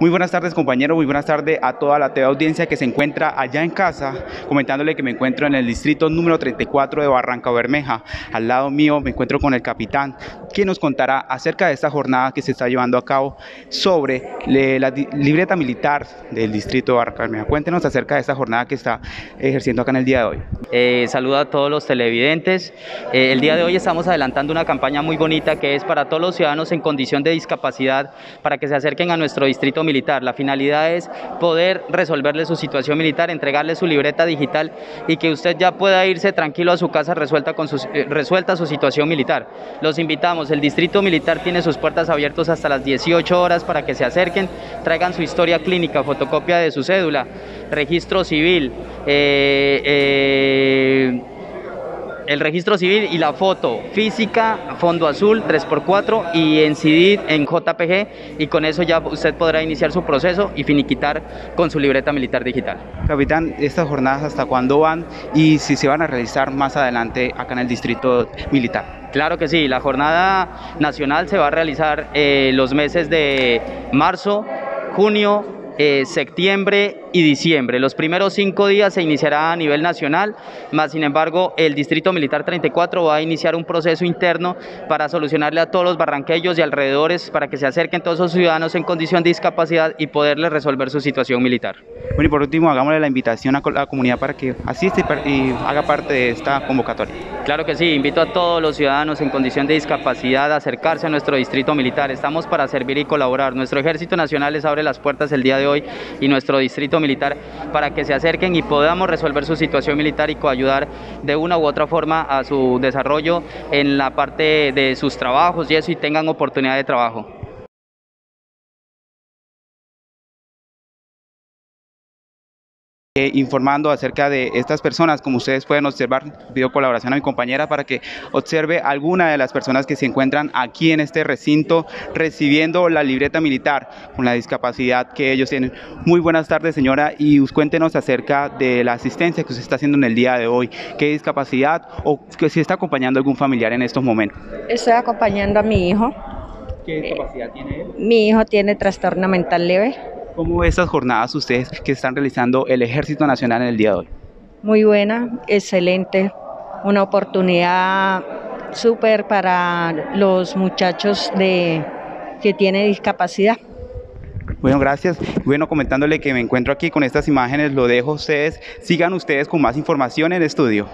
Muy buenas tardes compañero, muy buenas tardes a toda la TV audiencia que se encuentra allá en casa, comentándole que me encuentro en el distrito número 34 de Barranca Bermeja. Al lado mío me encuentro con el capitán, quien nos contará acerca de esta jornada que se está llevando a cabo sobre la libreta militar del distrito de. Cuéntenos acerca de esta jornada que está ejerciendo acá en el día de hoy. Eh, saludo a todos los televidentes. Eh, el día de hoy estamos adelantando una campaña muy bonita que es para todos los ciudadanos en condición de discapacidad para que se acerquen a nuestro distrito militar. La finalidad es poder resolverle su situación militar, entregarle su libreta digital y que usted ya pueda irse tranquilo a su casa resuelta, con su, eh, resuelta su situación militar. Los invitamos, el distrito militar tiene sus puertas abiertas hasta las 18 horas para que se acerquen, traigan su historia clínica, fotocopia de su cédula, registro civil, eh, eh, el registro civil y la foto física, fondo azul 3x4 y en CD en JPG y con eso ya usted podrá iniciar su proceso y finiquitar con su libreta militar digital. Capitán, ¿estas jornadas hasta cuándo van y si se van a realizar más adelante acá en el distrito militar? Claro que sí, la jornada nacional se va a realizar eh, los meses de marzo, junio, eh, septiembre y diciembre. Los primeros cinco días se iniciará a nivel nacional, más sin embargo el Distrito Militar 34 va a iniciar un proceso interno para solucionarle a todos los barranqueños y alrededores para que se acerquen todos esos ciudadanos en condición de discapacidad y poderles resolver su situación militar. Bueno, y por último, hagámosle la invitación a la comunidad para que asiste y haga parte de esta convocatoria. Claro que sí, invito a todos los ciudadanos en condición de discapacidad a acercarse a nuestro distrito militar. Estamos para servir y colaborar. Nuestro Ejército Nacional les abre las puertas el día de hoy y nuestro distrito militar para que se acerquen y podamos resolver su situación militar y coayudar de una u otra forma a su desarrollo en la parte de sus trabajos y eso y tengan oportunidad de trabajo. Eh, informando acerca de estas personas. Como ustedes pueden observar, pido colaboración a mi compañera para que observe alguna de las personas que se encuentran aquí en este recinto recibiendo la libreta militar con la discapacidad que ellos tienen. Muy buenas tardes, señora, y cuéntenos acerca de la asistencia que usted está haciendo en el día de hoy. ¿Qué discapacidad o que si está acompañando a algún familiar en estos momentos? Estoy acompañando a mi hijo. ¿Qué discapacidad tiene él? Mi hijo tiene trastorno mental leve. ¿Cómo ve estas jornadas ustedes que están realizando el Ejército Nacional en el día de hoy? Muy buena, excelente, una oportunidad súper para los muchachos de, que tienen discapacidad. Bueno, gracias. Bueno, comentándole que me encuentro aquí con estas imágenes, lo dejo a ustedes. Sigan ustedes con más información en el estudio.